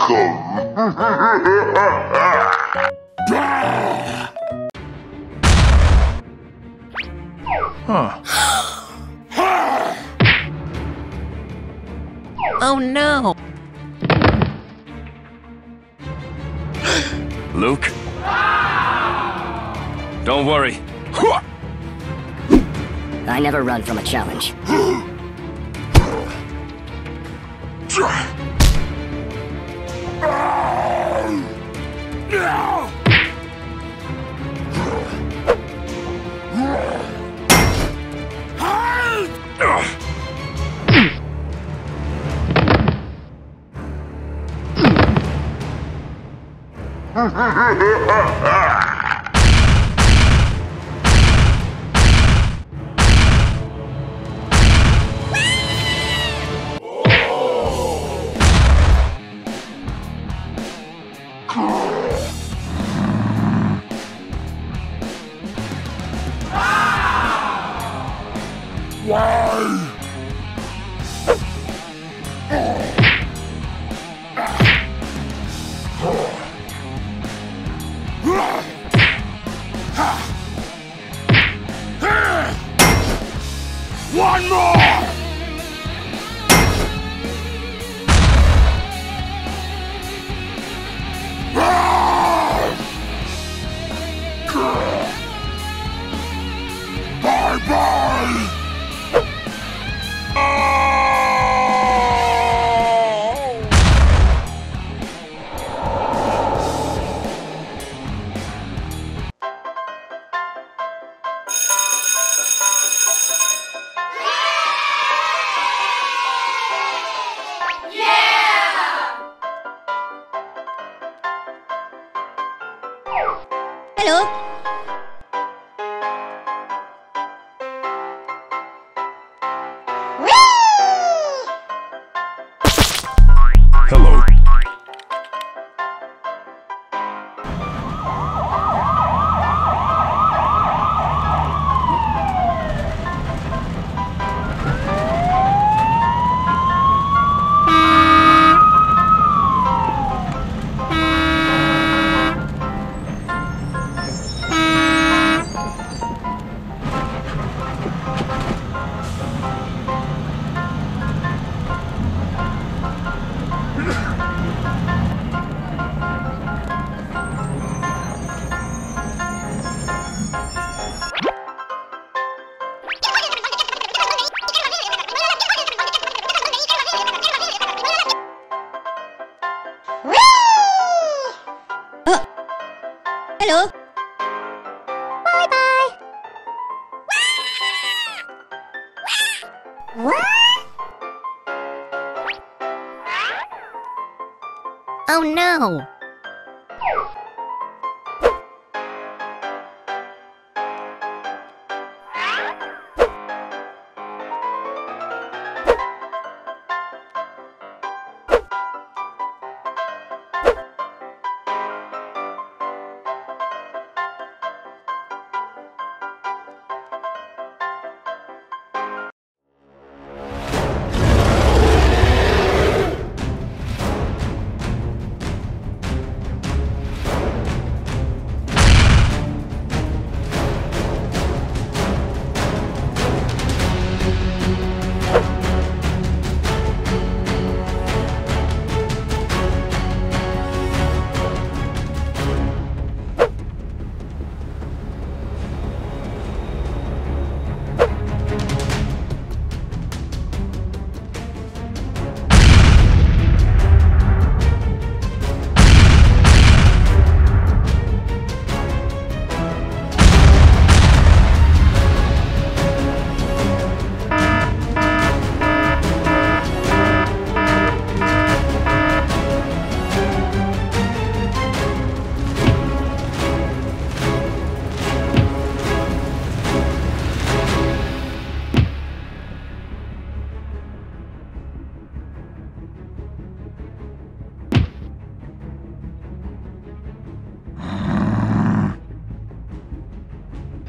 Oh no! Luke? Don't worry. I never run from a challenge. Why? One more! Hello. Hello. Bye bye. What? Oh no!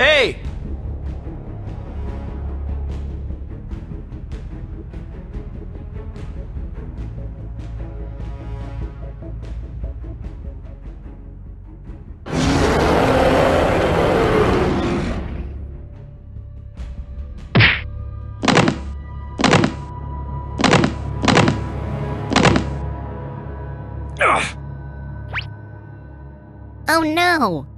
Hey! Oh no!